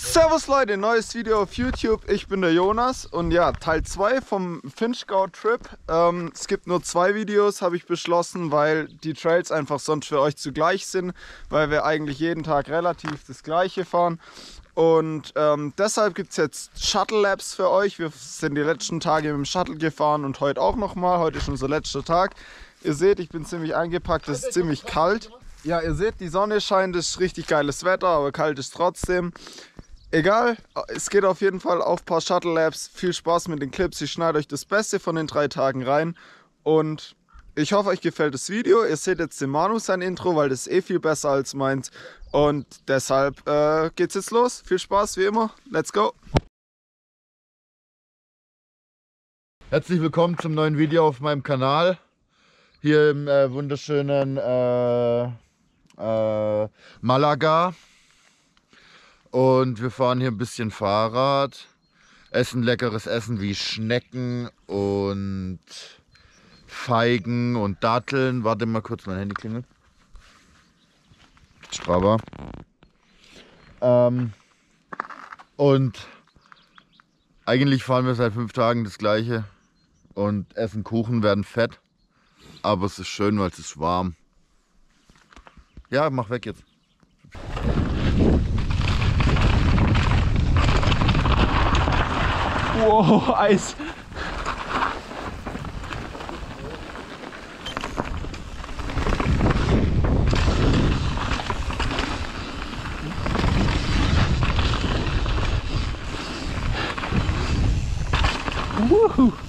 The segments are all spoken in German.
Servus Leute, neues Video auf YouTube. Ich bin der Jonas und ja, Teil 2 vom Finchgau Trip. Ähm, es gibt nur zwei Videos, habe ich beschlossen, weil die Trails einfach sonst für euch zugleich sind, weil wir eigentlich jeden Tag relativ das gleiche fahren. Und ähm, deshalb gibt es jetzt Shuttle Labs für euch. Wir sind die letzten Tage mit dem Shuttle gefahren und heute auch nochmal. Heute ist unser letzter Tag. Ihr seht, ich bin ziemlich eingepackt, es ist ziemlich kalt. Ja, ihr seht, die Sonne scheint, es ist richtig geiles Wetter, aber kalt ist trotzdem. Egal, es geht auf jeden Fall auf ein paar Shuttle Labs. Viel Spaß mit den Clips. Ich schneide euch das Beste von den drei Tagen rein. Und ich hoffe, euch gefällt das Video. Ihr seht jetzt den Manu sein Intro, weil das ist eh viel besser als meins. Und deshalb äh, geht's jetzt los. Viel Spaß wie immer. Let's go. Herzlich willkommen zum neuen Video auf meinem Kanal. Hier im äh, wunderschönen äh, äh Malaga. Und wir fahren hier ein bisschen Fahrrad, essen leckeres Essen wie Schnecken und Feigen und Datteln. Warte mal kurz, mein Handy klingelt. Strava. Ähm, und eigentlich fahren wir seit fünf Tagen das gleiche und essen Kuchen, werden fett. Aber es ist schön, weil es ist warm. Ja, mach weg jetzt. Wow, Eis. Woohoo!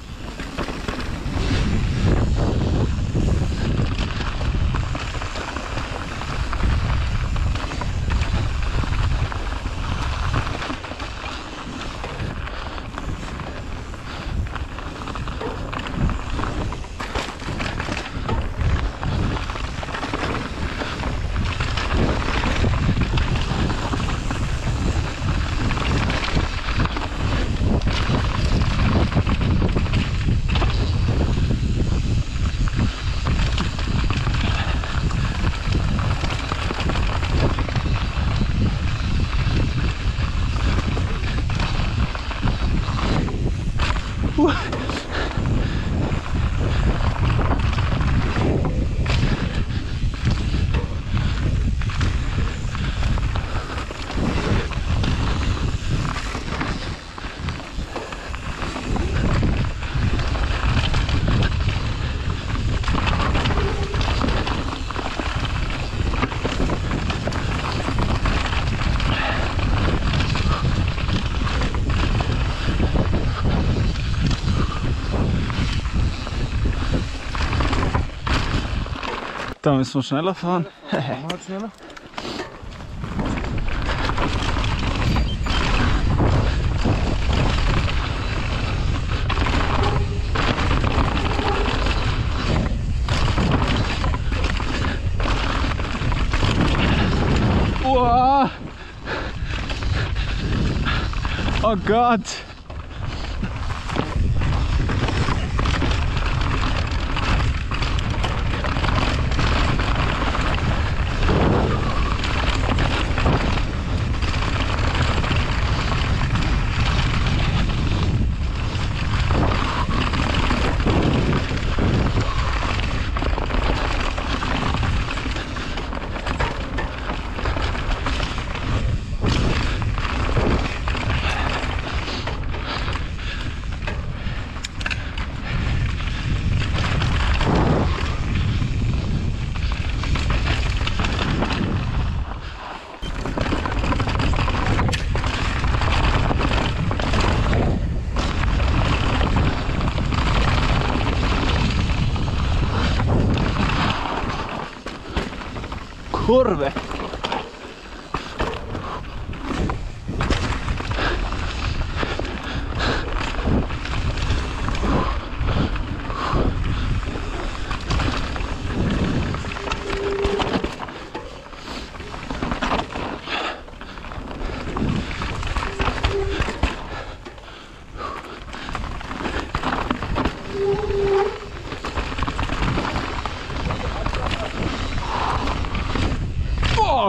Da müssen wir schneller fahren. Halt schneller. Oh Gott. Kurve.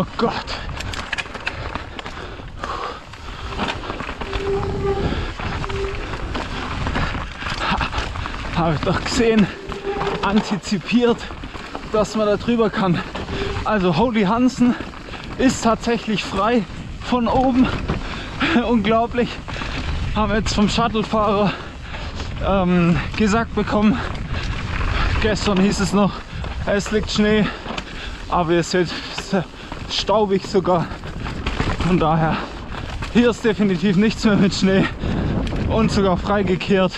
Oh Gott. Ha, Habe ich doch gesehen, antizipiert, dass man da drüber kann. Also Holy Hansen ist tatsächlich frei von oben. Unglaublich. Haben jetzt vom Shuttlefahrer ähm, gesagt bekommen. Gestern hieß es noch, es liegt Schnee, aber ihr seht, staubig sogar. Von daher, hier ist definitiv nichts mehr mit Schnee und sogar freigekehrt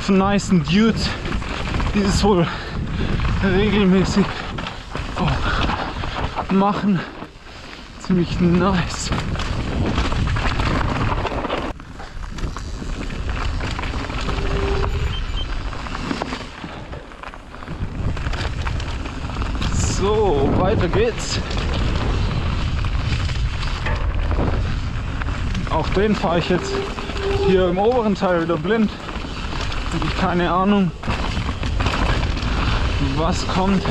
von nice Dudes, die es wohl regelmäßig oh, machen. Ziemlich nice. So, weiter geht's. Auch den fahre ich jetzt hier im oberen Teil wieder blind. Habe ich keine Ahnung, was kommt.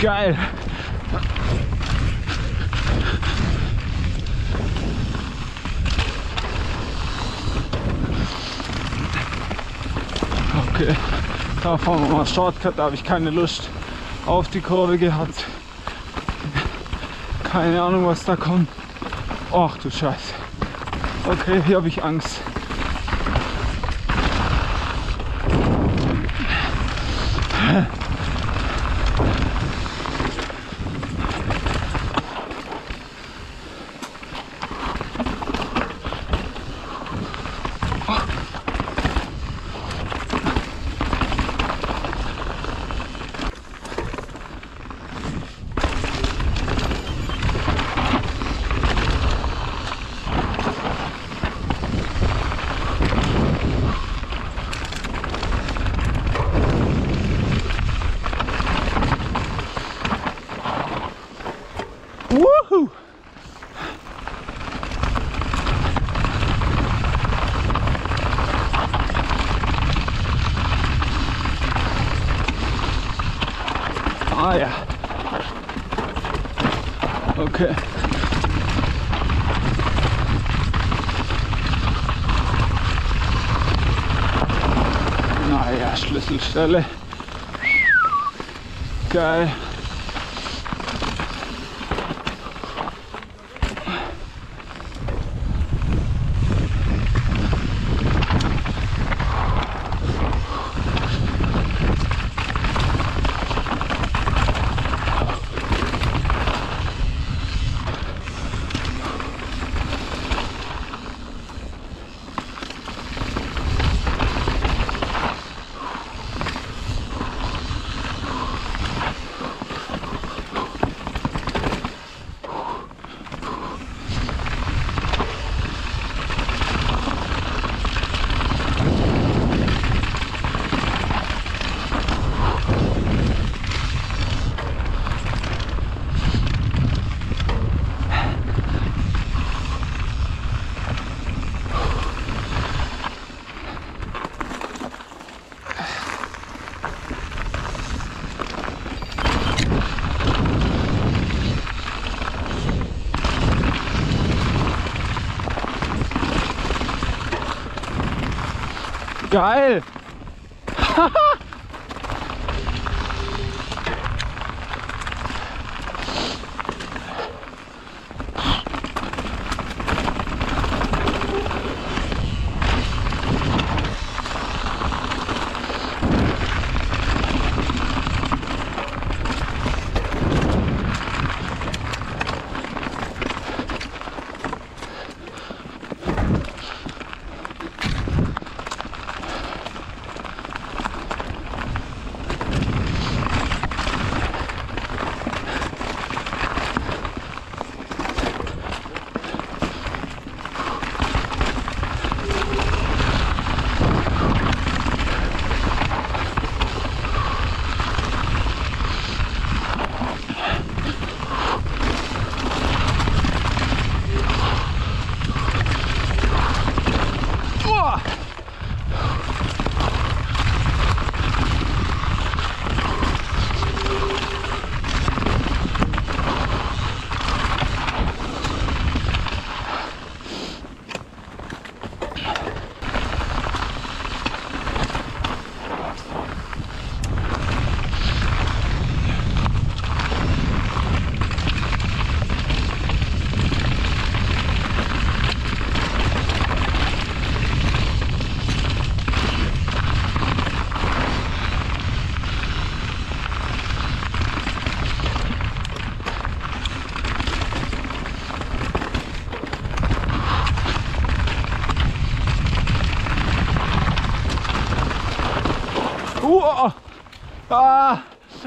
Geil. Okay, da fahren wir mal Shortcut, da habe ich keine Lust auf die Kurve gehabt. Keine Ahnung, was da kommt. Ach du Scheiße. Okay, hier habe ich Angst. Okay. Nei, jeg er sløselse, eller? Okay. Geil!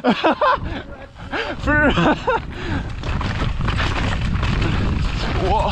不是。我